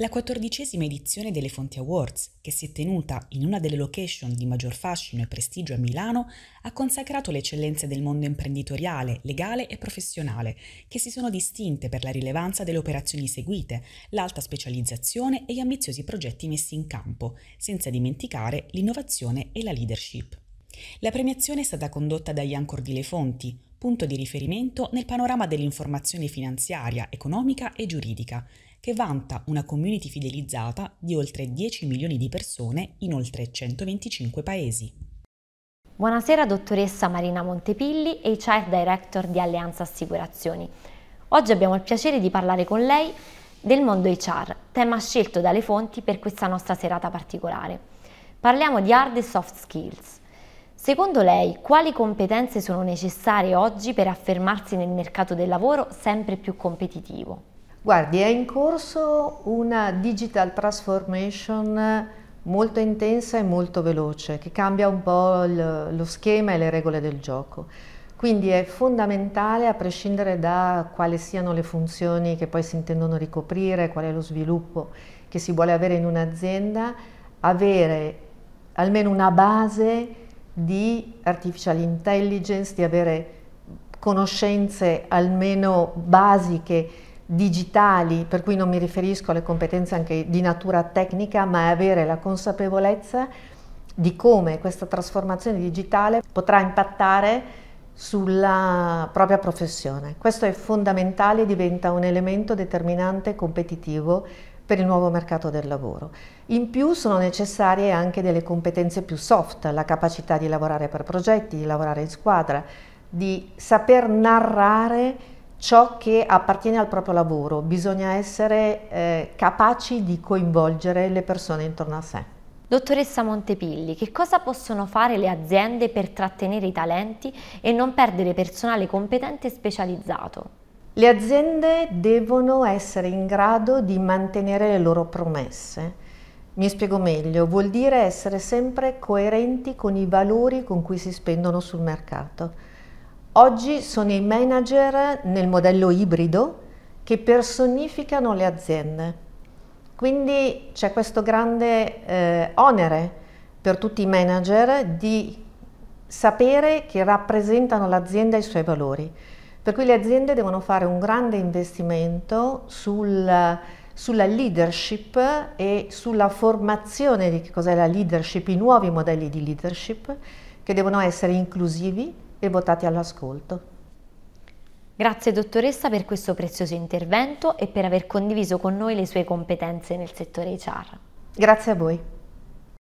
La quattordicesima edizione delle Fonti Awards, che si è tenuta in una delle location di maggior fascino e prestigio a Milano, ha consacrato le eccellenze del mondo imprenditoriale, legale e professionale, che si sono distinte per la rilevanza delle operazioni seguite, l'alta specializzazione e gli ambiziosi progetti messi in campo, senza dimenticare l'innovazione e la leadership. La premiazione è stata condotta da Iancor di Le Fonti, punto di riferimento nel panorama dell'informazione finanziaria, economica e giuridica, che vanta una community fidelizzata di oltre 10 milioni di persone in oltre 125 paesi. Buonasera dottoressa Marina Montepilli, HR Director di Alleanza Assicurazioni. Oggi abbiamo il piacere di parlare con lei del mondo HR, tema scelto dalle fonti per questa nostra serata particolare. Parliamo di hard e soft skills. Secondo lei, quali competenze sono necessarie oggi per affermarsi nel mercato del lavoro sempre più competitivo? Guardi, è in corso una digital transformation molto intensa e molto veloce, che cambia un po' lo schema e le regole del gioco. Quindi è fondamentale, a prescindere da quali siano le funzioni che poi si intendono ricoprire, qual è lo sviluppo che si vuole avere in un'azienda, avere almeno una base di artificial intelligence, di avere conoscenze almeno basiche digitali, per cui non mi riferisco alle competenze anche di natura tecnica, ma avere la consapevolezza di come questa trasformazione digitale potrà impattare sulla propria professione. Questo è fondamentale e diventa un elemento determinante competitivo per il nuovo mercato del lavoro. In più sono necessarie anche delle competenze più soft, la capacità di lavorare per progetti, di lavorare in squadra, di saper narrare ciò che appartiene al proprio lavoro, bisogna essere eh, capaci di coinvolgere le persone intorno a sé. Dottoressa Montepilli, che cosa possono fare le aziende per trattenere i talenti e non perdere personale competente e specializzato? Le aziende devono essere in grado di mantenere le loro promesse. Mi spiego meglio, vuol dire essere sempre coerenti con i valori con cui si spendono sul mercato. Oggi sono i manager nel modello ibrido che personificano le aziende. Quindi c'è questo grande eh, onere per tutti i manager di sapere che rappresentano l'azienda e i suoi valori. Per cui le aziende devono fare un grande investimento sul, sulla leadership e sulla formazione di che cos'è la leadership, i nuovi modelli di leadership che devono essere inclusivi, e votati all'ascolto. Grazie dottoressa per questo prezioso intervento e per aver condiviso con noi le sue competenze nel settore HR. Grazie a voi.